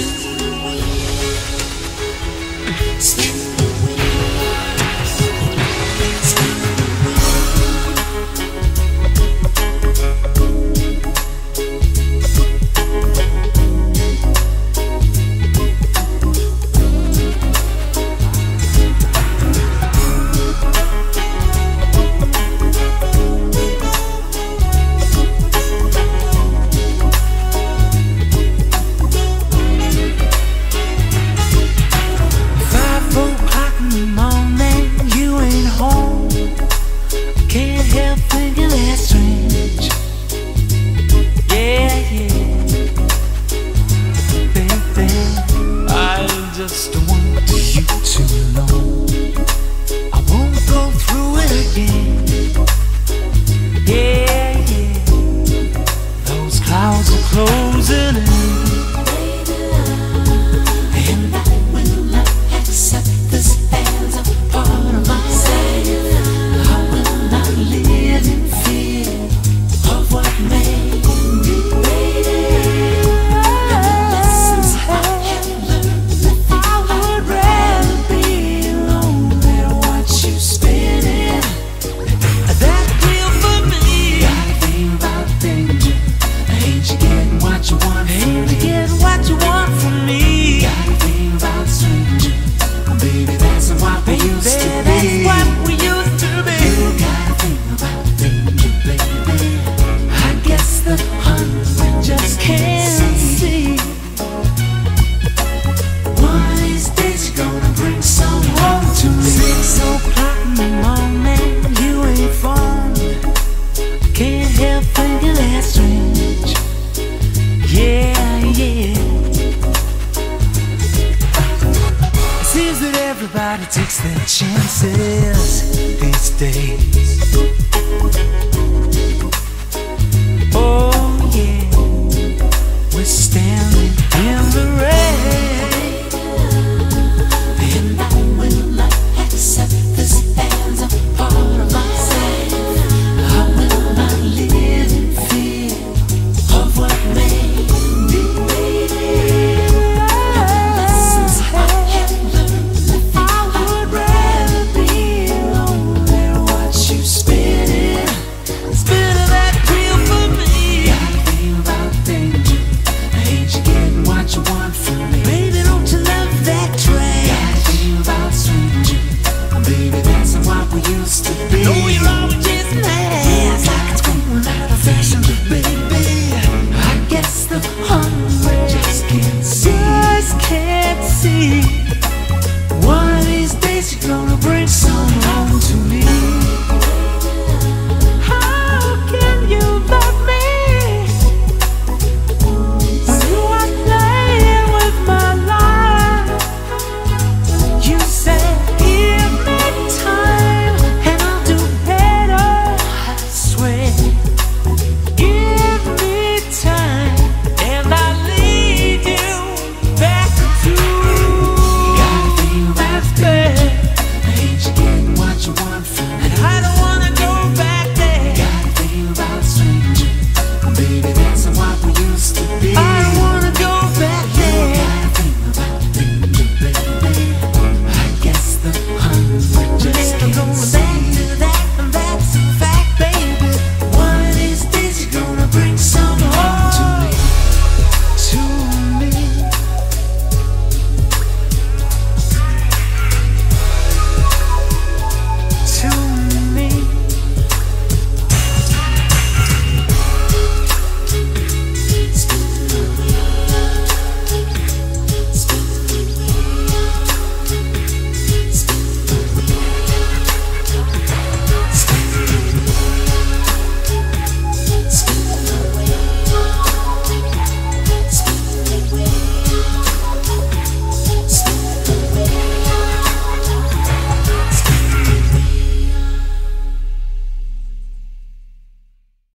Jesus. strange. Yeah, yeah. Baby, I just want you to know I won't go through it again. Yeah, yeah. Those clouds are closed. what we used to be. Everybody takes their chances these days. Yeah. what you want from me. And I don't